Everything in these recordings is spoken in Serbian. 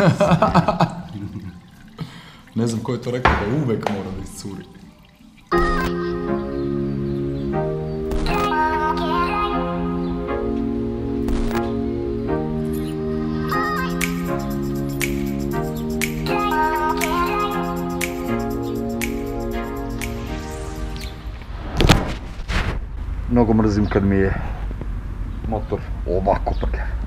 ne znam ko je to rekao da uvek mora da iscuri. Mnogo mrzim kad mi je motor ovako prljav.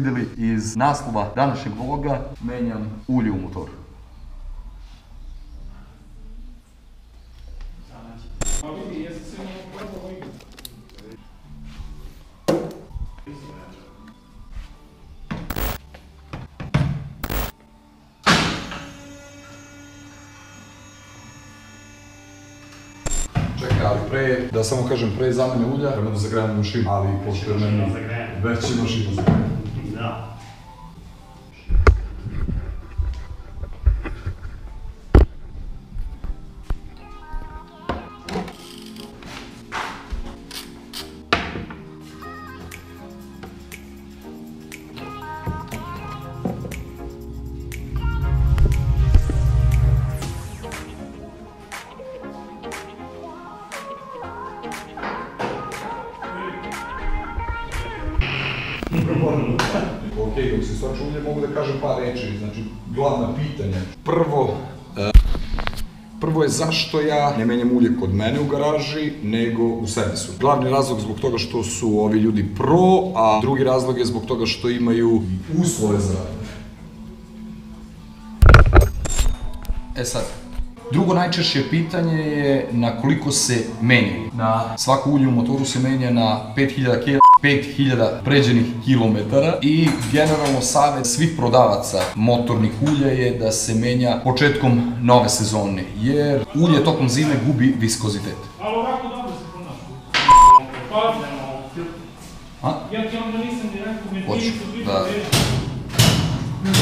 Vidjeli iz naslova današnjeg vloga, menjam ulje u motoru. Čekaj, ali pre, da samo kažem, pre zamene ulja, treba da zagrajemo mašinu, ali pošto je meni već je mašina zagrajena. Ok, dok se svaču ulje mogu da kažem par reči, znači glavna pitanja. Prvo, e, prvo je zašto ja ne menjam ulje kod mene u garaži, nego u servisu. Glavni razlog zbog toga što su ovi ljudi pro, a drugi razlog je zbog toga što imaju uslove za rad. E sad, Drugo najčešće pitanje je na koliko se menja. Na svako ulje u motoru se menja na 5000 kg 5000 pređenih kilometara i generalno savjet svih prodavaca motornih ulja je da se menja početkom nove sezone, jer ulje tokom zime gubi viskozitet. Ali ovako dobro se ponaša. Padnemo. A? Ja ti onda nisam direktno Hoću, vidio da.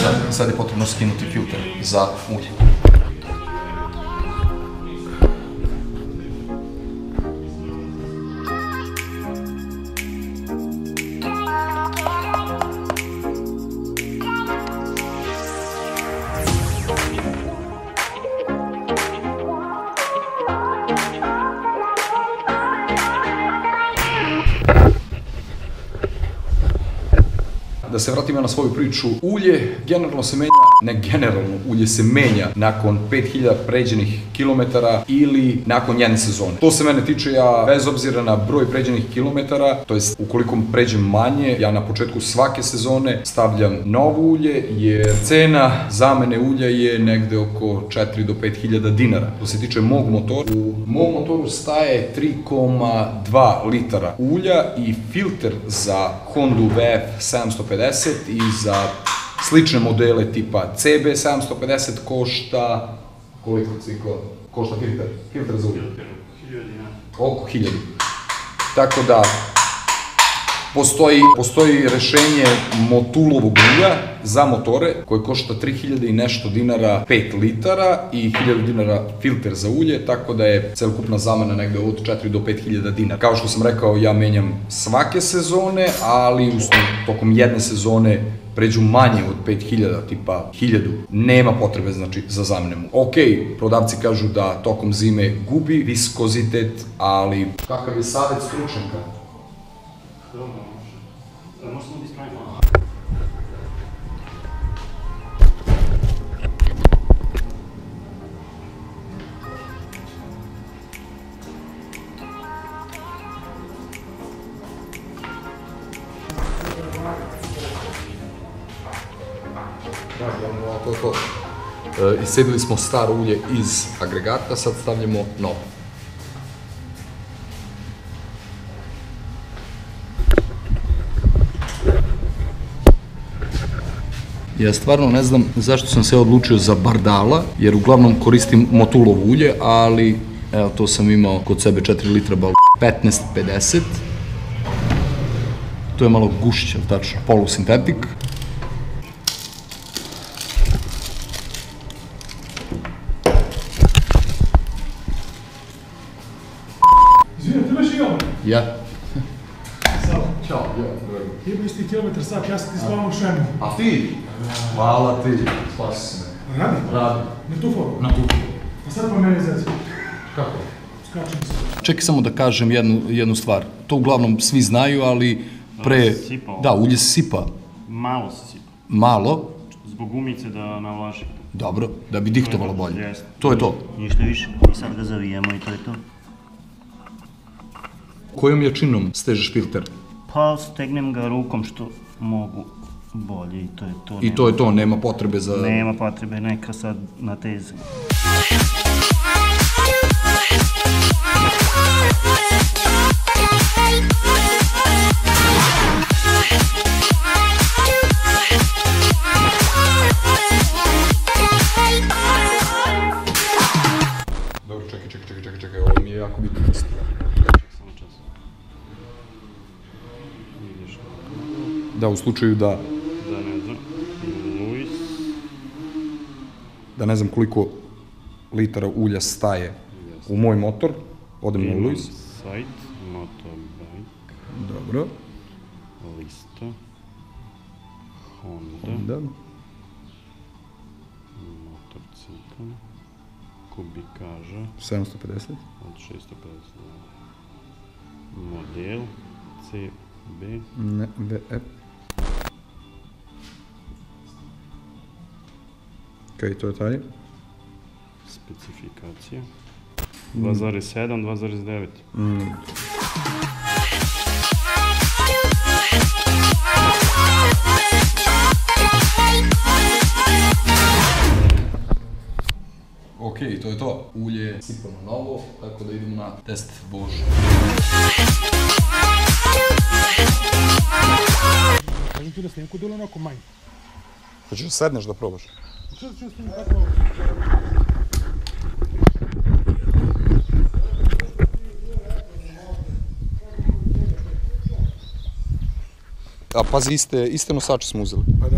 Sad, sad je potrebno skinuti filter za ulje. Se vratimo na svoju priču, ulje generalno se menja, ne generalno, ulje se menja nakon 5000 pređenih kilometara ili nakon jedne sezone. To se mene tiče, ja bez obzira na broj pređenih kilometara, to jest ukoliko pređem manje, ja na početku svake sezone stavljam novo ulje, jer cena zamene ulja je negde oko 4 do 5000 dinara. To se tiče mog motora, u mom motoru staje 3,2 litara ulja i filter za Honda VF 750 i za slične modele tipa CB 750 košta koliko ciko? Košta filter? Filter za ulje. Oko 1000. Tako da, Postoji, postoji rešenje motulovog ulja za motore koje košta 3000 i nešto dinara 5 litara i 1000 dinara filter za ulje, tako da je celokupna zamena negde od 4 do 5000 dinara. Kao što sam rekao, ja menjam svake sezone, ali tokom jedne sezone pređu manje od 5000, tipa 1000, nema potrebe znači za zamenemu. Ok, prodavci kažu da tokom zime gubi viskozitet, ali kakav je savjet stručnjaka? Dobro, može. Samo da ispravimo. To, to. E, iscedili smo staro ulje iz agregata, sad stavljamo novo. Ja stvarno ne znam zašto sam se odlučio za bardala, jer uglavnom koristim motulovo ulje, ali evo to sam imao kod sebe 4 litra bal 15-50. To je malo gušće, tačno, polusintetik. Ja. Samo. Ćao, ja, drago. Ima isti kilometar sat, ja sam ti spavam u šemu. A ti? Hvala ti. Spasi si me. Radi? Radi. Na tu foru? Na tu. A sad pa meni izađe. Kako? Skačem se. Čekaj samo da kažem jednu, jednu stvar. To uglavnom svi znaju, ali pre... Sipao. Da, ulje se sipa Malo se sipa. malo, Zbog gumice da navlaži. dobro, da bi dihtovalo bolje. Jeste. To je to. Ništa više. I sad ga zavijemo i to je to. Kojom jačinom stežeš filter? Pa stegnem ga rukom što mogu bolje i to je to. I to je to, nema potrebe za... Nema potrebe, neka sad na teze. Dobro, čekaj, čekaj, čekaj, čekaj, čekaj, ovo mi je jako bitno. Samo čas. Vidiš Da, u slučaju da, da ne znam. Luis. Da ne znam koliko litara ulja staje u moj motor, odem na Luis. sajt, motorbike, Dobro, lista, Honda, da. motorcikl, kubikaža 750. od 650 model CB Ne, VF. Ok, to je taj. specifikacija 2.7, 2.9 Mm. Ok, to je to. Ulje je sipano novo, tako da idemo na test Bože. Kažem ti da snimku delo onako manje. Hoćeš da sedneš da probaš? Što ću A pazi, iste, iste nosače smo uzeli. Pa da,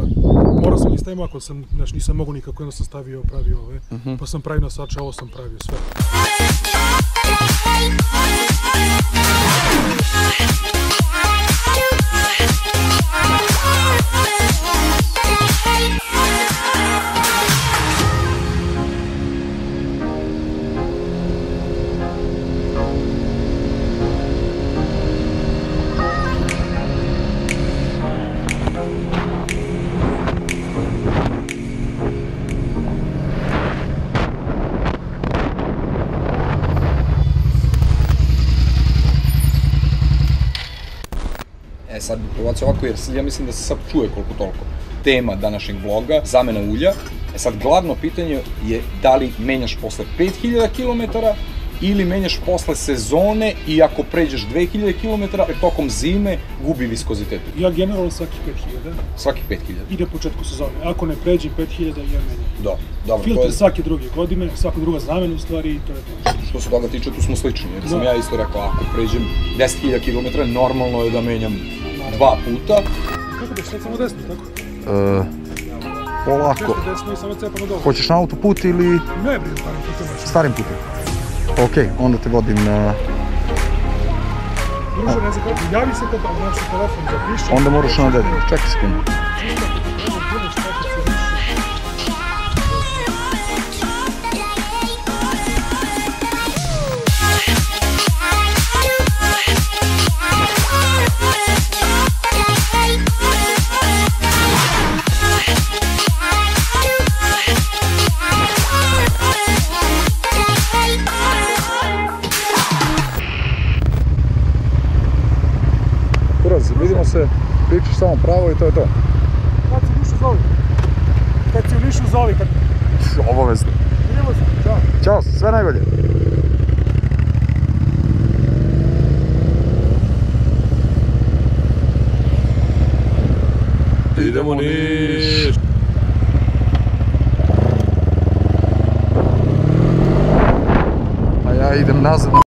morao sam da stavim ako sam, znači nisam mogu nikako, onda sam stavio, pravio ove, pa sam pravio nosače, ovo sam pravio sve. E sad, provaci ovako, jer ja mislim da se sad čuje koliko toliko. Tema današnjeg vloga, zamena ulja. E sad, glavno pitanje je da li menjaš posle 5000 km ili menjaš posle sezone i ako pređeš 2000 km, tokom zime gubi viskozitet. Ja generalno svaki 5000 Svaki 5000. ide početku sezone. Ako ne pređem 5000, ja menjam. Da, dobro, to Filter je, svake druge godine, svaka druga zamena u stvari i to je to. što se toga tiče, tu smo slični, jer sam Da. ja isto rekao, ako pređem 10.000 km, normalno je da menjam dva puta. Kako da sad samo desno, tako? E, polako. Često desno i samo cepamo dole. Hoćeš na autoput ili Ne brinem, starim putem starim putem? Ok, onda te vodim na... Druže, ne znam kako, javi se kad naš telefon zapiše. Onda moraš na dedet. Čekaj sekundu. Pravo i to je to. Kad si ušao zovi? Kad si ušao zovi, kad... Obavezno. Vidimo se, čao. Ćao, sve najbolje. Idemo niš. A ja idem nazad.